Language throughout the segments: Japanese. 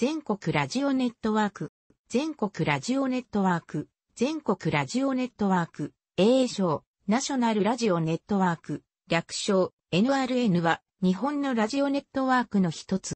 全国ラジオネットワーク、全国ラジオネットワーク、全国ラジオネットワーク、AA 賞、ナショナルラジオネットワーク、略称、NRN は、日本のラジオネットワークの一つ。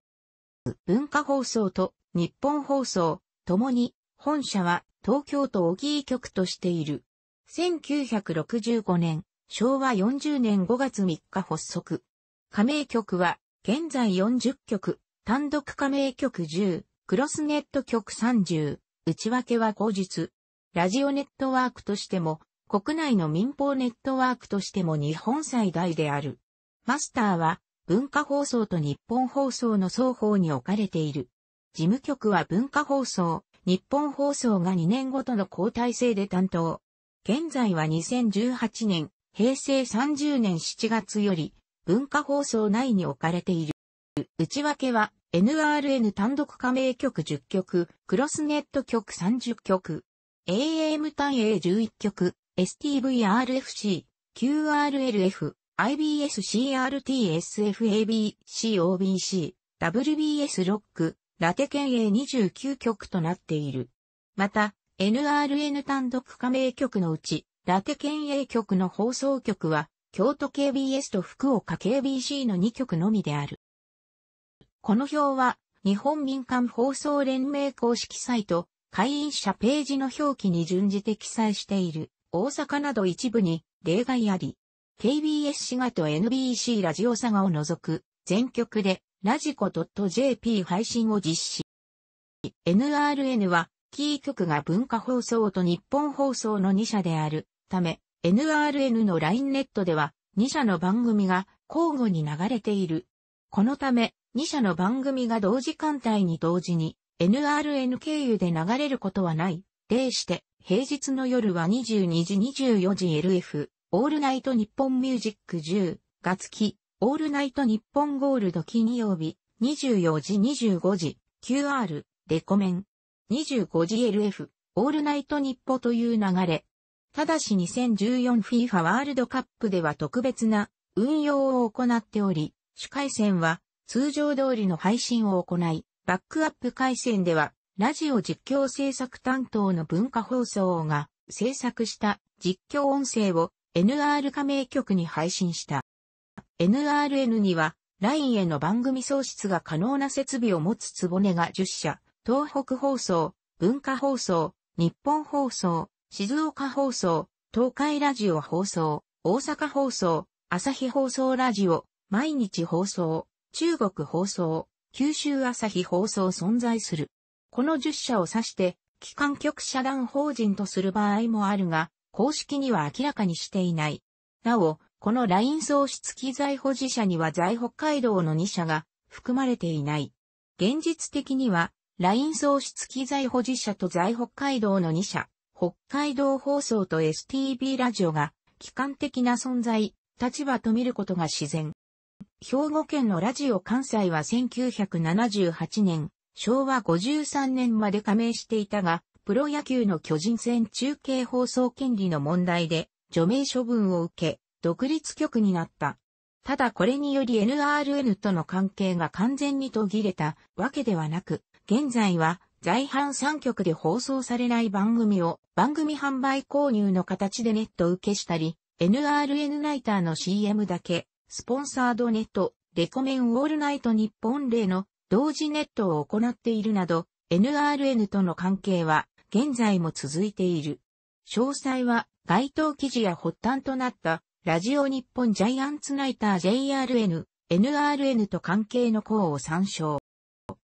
文化放送と日本放送、ともに、本社は東京都荻居局としている。1965年、昭和40年5月3日発足。加盟局は、現在40局、単独加盟局10、クロスネット局30、内訳は後日。ラジオネットワークとしても、国内の民放ネットワークとしても日本最大である。マスターは、文化放送と日本放送の双方に置かれている。事務局は文化放送、日本放送が2年ごとの交代制で担当。現在は2018年、平成30年7月より、文化放送内に置かれている。内訳は NRN 単独加盟局10局、クロスネット局30局、AM 単 A11 局、STVRFC、QRLF、IBS CRT SFAB COBC、WBS ロック、ラテ県 A29 局となっている。また、NRN 単独加盟局のうち、ラテ県 A 局の放送局は、京都 KBS と福岡 KBC の2局のみである。この表は、日本民間放送連盟公式サイト、会員者ページの表記に準じて記載している、大阪など一部に例外あり、KBS 滋賀と NBC ラジオ佐賀を除く全局でラジコ .jp 配信を実施。NRN は、キー局が文化放送と日本放送の2社であるため、NRN の LINE ネットでは2社の番組が交互に流れている。このため、2社の番組が同時間帯に同時に NRN 経由で流れることはない。例して、平日の夜は22時24時 LF、オールナイトニッポンミュージック10、月期、オールナイトニッポンゴールド金曜日、24時25時、QR、レコメン、25時 LF、オールナイトニッポンという流れ。ただし 2014FIFA ワールドカップでは特別な運用を行っており、主回線は通常通りの配信を行い、バックアップ回線では、ラジオ実況制作担当の文化放送が制作した実況音声を NR 加盟局に配信した。NRN には、LINE への番組送出が可能な設備を持つつぼねが10社、東北放送、文化放送、日本放送、静岡放送、東海ラジオ放送、大阪放送、朝日放送ラジオ、毎日放送、中国放送、九州朝日放送存在する。この10社を指して、機関局社団法人とする場合もあるが、公式には明らかにしていない。なお、この LINE 送出機材保持者には在北海道の2社が含まれていない。現実的には、LINE 送出機材保持者と在北海道の2社、北海道放送と STB ラジオが、機関的な存在、立場と見ることが自然。兵庫県のラジオ関西は1978年、昭和53年まで加盟していたが、プロ野球の巨人戦中継放送権利の問題で除名処分を受け、独立局になった。ただこれにより NRN との関係が完全に途切れたわけではなく、現在は在阪3局で放送されない番組を番組販売購入の形でネット受けしたり、NRN ナイターの CM だけスポンサードネット、レコメンウォールナイト日本例の同時ネットを行っているなど、NRN との関係は現在も続いている。詳細は該当記事や発端となったラジオ日本ジャイアンツナイター JRN、NRN と関係の項を参照。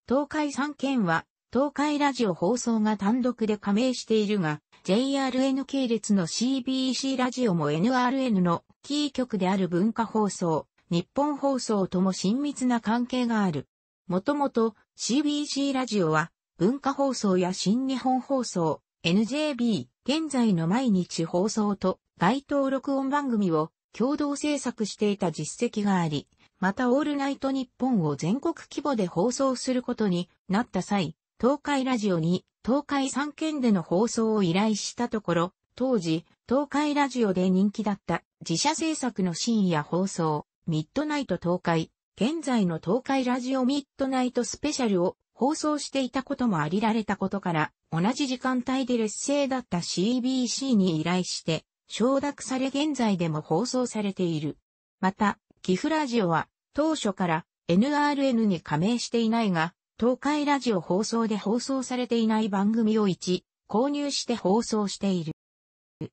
東海3県は東海ラジオ放送が単独で加盟しているが、JRN 系列の CBC ラジオも NRN のキー局である文化放送、日本放送とも親密な関係がある。もともと CBC ラジオは文化放送や新日本放送、NJB、現在の毎日放送と該当録音番組を共同制作していた実績があり、またオールナイト日本を全国規模で放送することになった際、東海ラジオに東海3県での放送を依頼したところ、当時、東海ラジオで人気だった自社制作の深夜放送、ミッドナイト東海、現在の東海ラジオミッドナイトスペシャルを放送していたこともありられたことから、同じ時間帯で劣勢だった CBC に依頼して、承諾され現在でも放送されている。また、キフラジオは、当初から NRN に加盟していないが、東海ラジオ放送で放送されていない番組を1、購入して放送している。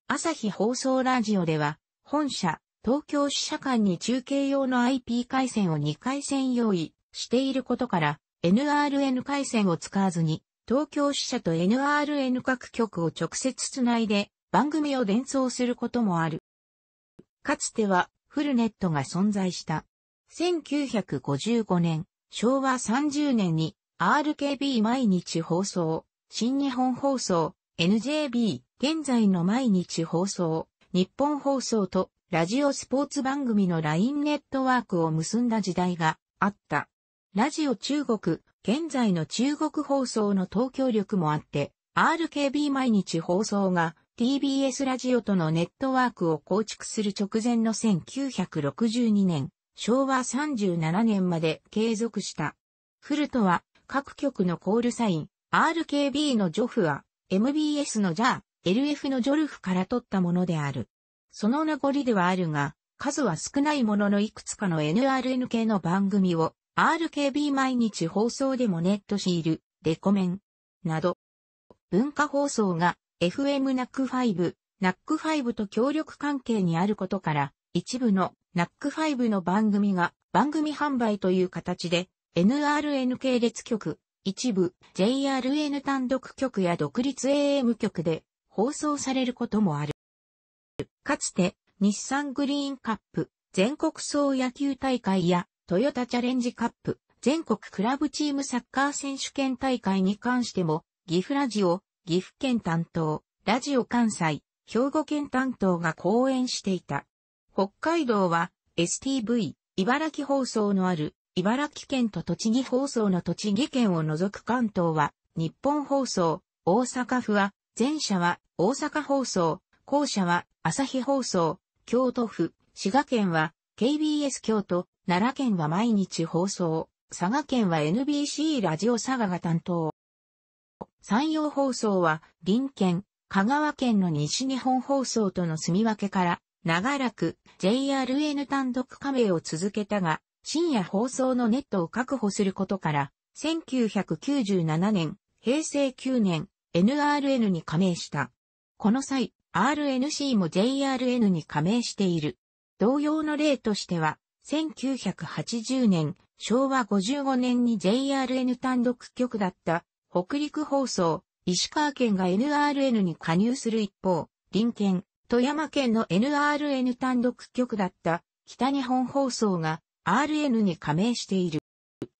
朝日放送ラジオでは、本社、東京支社間に中継用の IP 回線を2回線用意していることから、NRN 回線を使わずに、東京支社と NRN 各局を直接つないで番組を伝送することもある。かつてはフルネットが存在した。1955年、昭和30年に RKB 毎日放送、新日本放送、NJB、現在の毎日放送、日本放送とラジオスポーツ番組の LINE ネットワークを結んだ時代があった。ラジオ中国、現在の中国放送の東京力もあって、RKB 毎日放送が TBS ラジオとのネットワークを構築する直前の1962年、昭和37年まで継続した。フルトは各局のコールサイン、RKB のジョフは MBS のジャー、LF のジョルフから取ったものである。その名残ではあるが、数は少ないもののいくつかの NRN 系の番組を RKB 毎日放送でもネットシール、レコメン、など、文化放送が FM ナック5、ナック5と協力関係にあることから、一部のナック5の番組が番組販売という形で NRN 系列局、一部 JRN 単独局や独立 AM 局で放送されることもある。かつて日産グリーンカップ、全国総野球大会やトヨタチャレンジカップ、全国クラブチームサッカー選手権大会に関しても、岐阜ラジオ、岐阜県担当、ラジオ関西、兵庫県担当が講演していた。北海道は STV、茨城放送のある茨城県と栃木放送の栃木県を除く関東は日本放送、大阪府は前者は大阪放送、後者は朝日放送、京都府、滋賀県は KBS 京都、奈良県は毎日放送、佐賀県は NBC ラジオ佐賀が担当。山陽放送は林県、香川県の西日本放送との住み分けから長らく JRN 単独加盟を続けたが、深夜放送のネットを確保することから、1997年、平成9年、NRN に加盟した。この際、RNC も JRN に加盟している。同様の例としては、1980年、昭和55年に JRN 単独局だった北陸放送、石川県が NRN に加入する一方、林県、富山県の NRN 単独局だった北日本放送が RN に加盟している。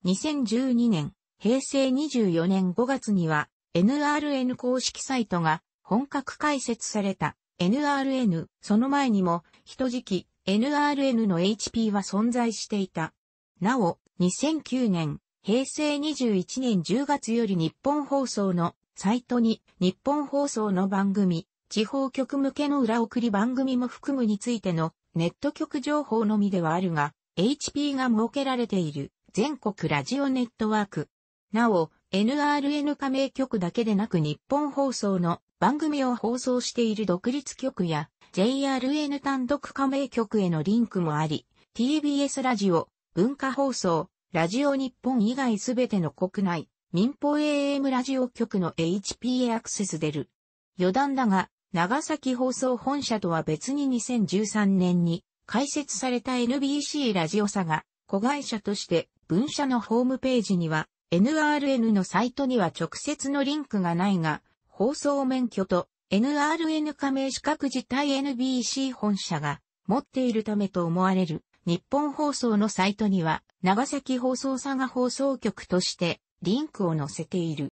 2012年、平成24年5月には NRN 公式サイトが本格開設された NRN、その前にも、人時期 NRN の HP は存在していた。なお、2009年、平成21年10月より日本放送のサイトに日本放送の番組、地方局向けの裏送り番組も含むについてのネット局情報のみではあるが、HP が設けられている全国ラジオネットワーク。なお、NRN 加盟局だけでなく日本放送の番組を放送している独立局や JRN 単独加盟局へのリンクもあり、TBS ラジオ、文化放送、ラジオ日本以外すべての国内、民放 AM ラジオ局の HP へアクセス出る。余談だが、長崎放送本社とは別に2013年に開設された NBC ラジオ社が子会社として分社のホームページには NRN のサイトには直接のリンクがないが、放送免許と NRN 加盟資格自体 NBC 本社が持っているためと思われる日本放送のサイトには長崎放送佐賀放送局としてリンクを載せている。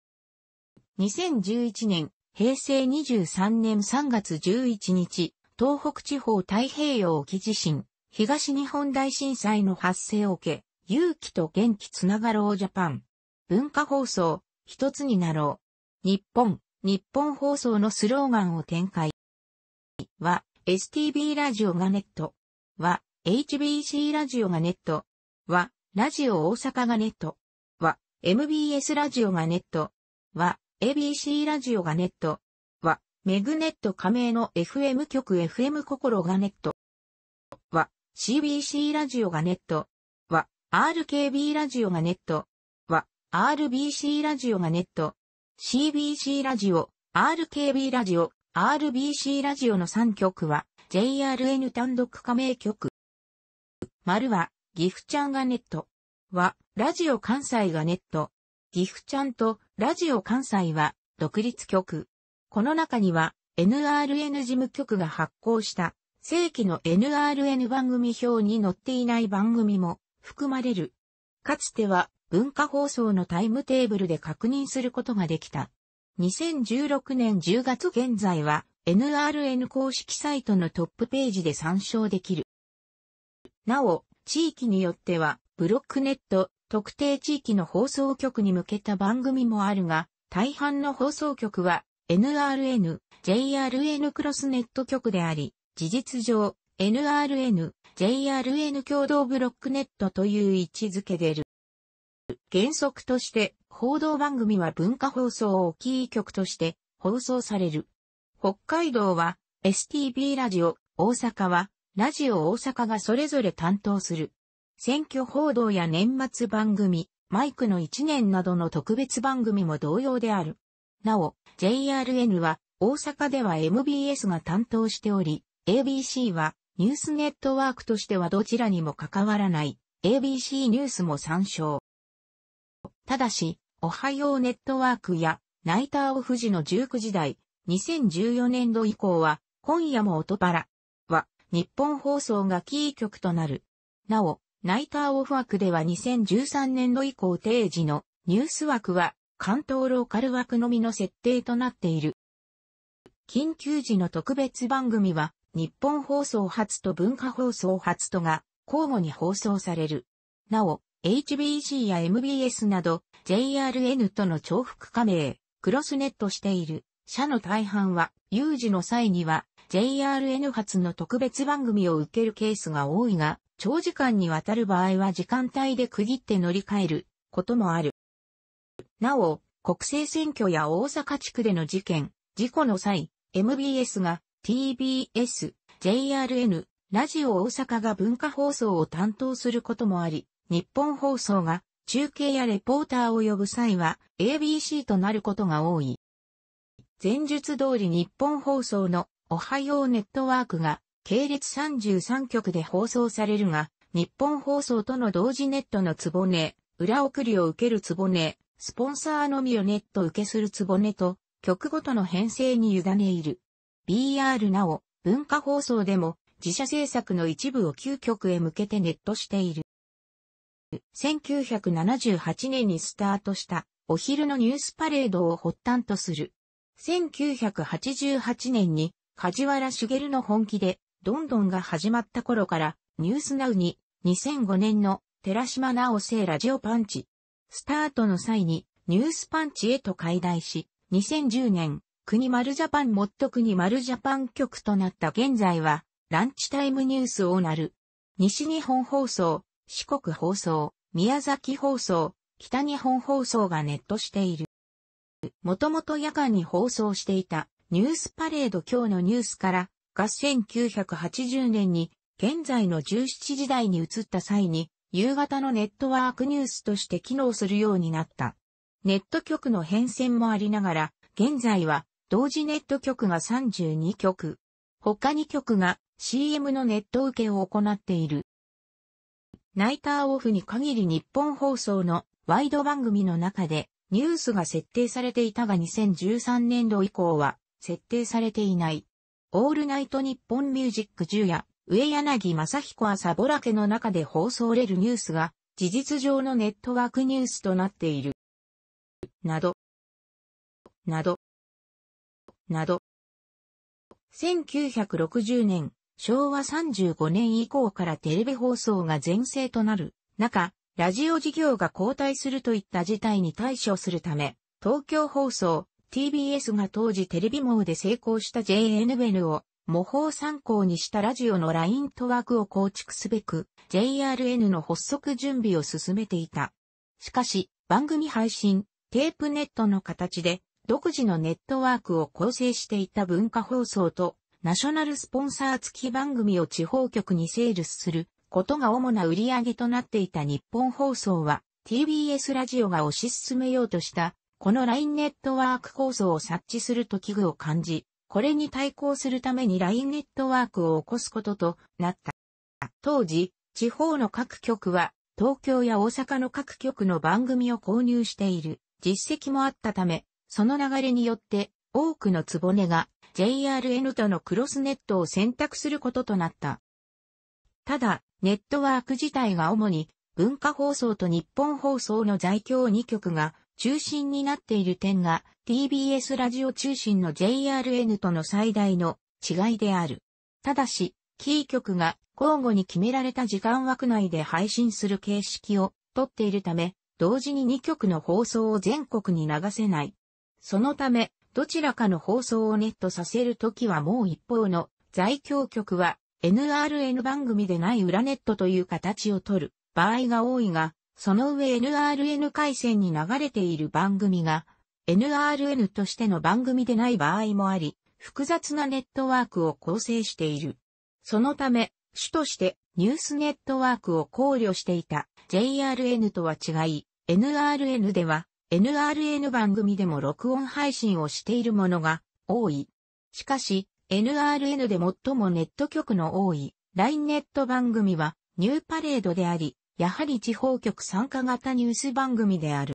2011年、平成23年3月11日、東北地方太平洋沖地震、東日本大震災の発生を受け、勇気と元気つながろうジャパン。文化放送、一つになろう。日本、日本放送のスローガンを展開。は、STB ラジオがネット。は、HBC ラジオがネット。は、ラジオ大阪がネット。は、MBS ラジオがネットは ABC ラジオがネット。はメグネット。加盟の FM 局 FM 心がネット。は CBC ラジオがネット。は RKB ラジオがネット。は RBC ラジオがネット。CBC ラジオ。RKB ラジオ。RBC ラジオの3局は JRN 単独加盟局。丸は岐阜ちゃんがネット。はラジオ関西がネット。岐阜ちゃんとラジオ関西は独立局。この中には NRN 事務局が発行した正規の NRN 番組表に載っていない番組も含まれる。かつては文化放送のタイムテーブルで確認することができた。2016年10月現在は NRN 公式サイトのトップページで参照できる。なお、地域によってはブロックネット、特定地域の放送局に向けた番組もあるが、大半の放送局は NRN、JRN クロスネット局であり、事実上 NRN、JRN 共同ブロックネットという位置づけでる。原則として報道番組は文化放送をキー局として放送される。北海道は STB ラジオ、大阪はラジオ大阪がそれぞれ担当する。選挙報道や年末番組、マイクの1年などの特別番組も同様である。なお、JRN は大阪では MBS が担当しており、ABC はニュースネットワークとしてはどちらにも関わらない ABC ニュースも参照。ただし、おはようネットワークやナイターオフ時の19時台、2014年度以降は今夜も音パラは日本放送がキー局となる。なお、ナイターオフ枠では2013年度以降定時のニュース枠は関東ローカル枠のみの設定となっている。緊急時の特別番組は日本放送初と文化放送初とが交互に放送される。なお、HBC や MBS など JRN との重複加盟、クロスネットしている社の大半は有事の際には JRN 発の特別番組を受けるケースが多いが、長時間にわたる場合は時間帯で区切って乗り換えることもある。なお、国政選挙や大阪地区での事件、事故の際、MBS が TBS、JRN、ラジオ大阪が文化放送を担当することもあり、日本放送が中継やレポーターを呼ぶ際は ABC となることが多い。前述通り日本放送のおはようネットワークが系列33局で放送されるが、日本放送との同時ネットのつぼね、裏送りを受けるつぼね、スポンサーのみをネット受けするつぼねと、局ごとの編成に委ねいる。BR なお、文化放送でも、自社制作の一部を9局へ向けてネットしている。1978年にスタートしたお昼のニュースパレードを発端とする。1988年に梶原茂の本気でどんどんが始まった頃から、ニュースナウに、2005年の寺島直生ラジオパンチ。スタートの際に、ニュースパンチへと改題し、2010年、国丸ジャパンもっと国丸ジャパン局となった現在は、ランチタイムニュースをなる。西日本放送、四国放送、宮崎放送、北日本放送がネットしている。もともと夜間に放送していたニュースパレード今日のニュースからが1980年に現在の17時台に移った際に夕方のネットワークニュースとして機能するようになった。ネット局の変遷もありながら、現在は同時ネット局が32局。他2局が CM のネット受けを行っている。ナイターオフに限り日本放送のワイド番組の中でニュースが設定されていたが2013年度以降は設定されていない。オールナイトニッポンミュージック10や、上柳正彦朝ぼらけの中で放送れるニュースが、事実上のネットワークニュースとなっている。など、など、など。1960年、昭和35年以降からテレビ放送が全盛となる中、ラジオ事業が後退するといった事態に対処するため、東京放送、TBS が当時テレビ網で成功した JNN を模倣参考にしたラジオのライントワークを構築すべく JRN の発足準備を進めていた。しかし、番組配信、テープネットの形で独自のネットワークを構成していた文化放送とナショナルスポンサー付き番組を地方局にセールスすることが主な売り上げとなっていた日本放送は TBS ラジオが推し進めようとしたこの LINE ネットワーク構想を察知すると危惧を感じ、これに対抗するために LINE ネットワークを起こすこととなった。当時、地方の各局は東京や大阪の各局の番組を購入している実績もあったため、その流れによって多くのつぼねが JRN とのクロスネットを選択することとなった。ただ、ネットワーク自体が主に文化放送と日本放送の在京2局が中心になっている点が TBS ラジオ中心の JRN との最大の違いである。ただし、キー局が交互に決められた時間枠内で配信する形式をとっているため、同時に2局の放送を全国に流せない。そのため、どちらかの放送をネットさせるときはもう一方の在京局は NRN 番組でない裏ネットという形をとる場合が多いが、その上 NRN 回線に流れている番組が NRN としての番組でない場合もあり、複雑なネットワークを構成している。そのため、主としてニュースネットワークを考慮していた JRN とは違い、NRN では NRN 番組でも録音配信をしているものが多い。しかし、NRN で最もネット局の多い LINE ネット番組はニューパレードであり、やはり地方局参加型ニュース番組である。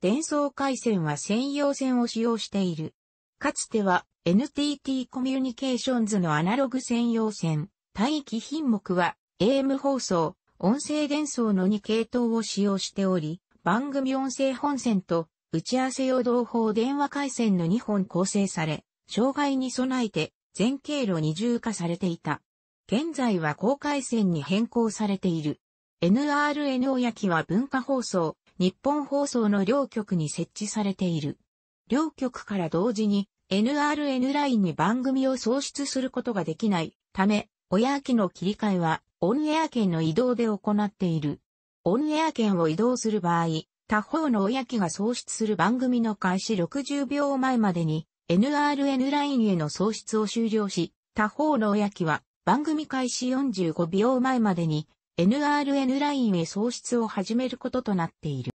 伝送回線は専用線を使用している。かつては NTT コミュニケーションズのアナログ専用線、待機品目は AM 放送、音声伝送の2系統を使用しており、番組音声本線と打ち合わせ用同法電話回線の2本構成され、障害に備えて全経路二重化されていた。現在は高回線に変更されている。NRN 親機は文化放送、日本放送の両局に設置されている。両局から同時に NRN ラインに番組を送出することができないため、親機の切り替えはオンエア圏の移動で行っている。オンエア圏を移動する場合、他方の親機が送出する番組の開始60秒前までに NRN ラインへの送出を終了し、他方の親機は番組開始45秒前までに NRN ラインへ送出を始めることとなっている。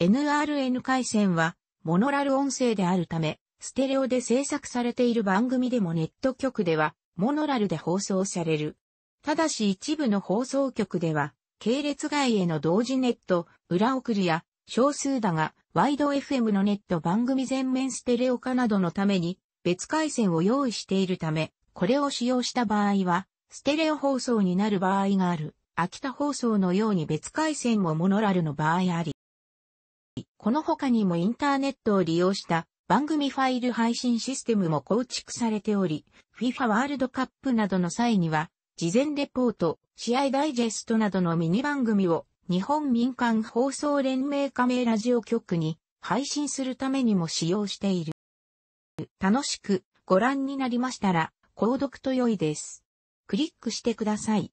NRN 回線はモノラル音声であるため、ステレオで制作されている番組でもネット局では、モノラルで放送される。ただし一部の放送局では、系列外への同時ネット、裏送りや、少数だが、ワイド FM のネット番組全面ステレオ化などのために、別回線を用意しているため、これを使用した場合は、ステレオ放送になる場合がある。秋田放送のように別回線もモノラルの場合あり。この他にもインターネットを利用した番組ファイル配信システムも構築されており、FIFA ワールドカップなどの際には、事前レポート、試合ダイジェストなどのミニ番組を日本民間放送連盟加盟ラジオ局に配信するためにも使用している。楽しくご覧になりましたら、購読と良いです。クリックしてください。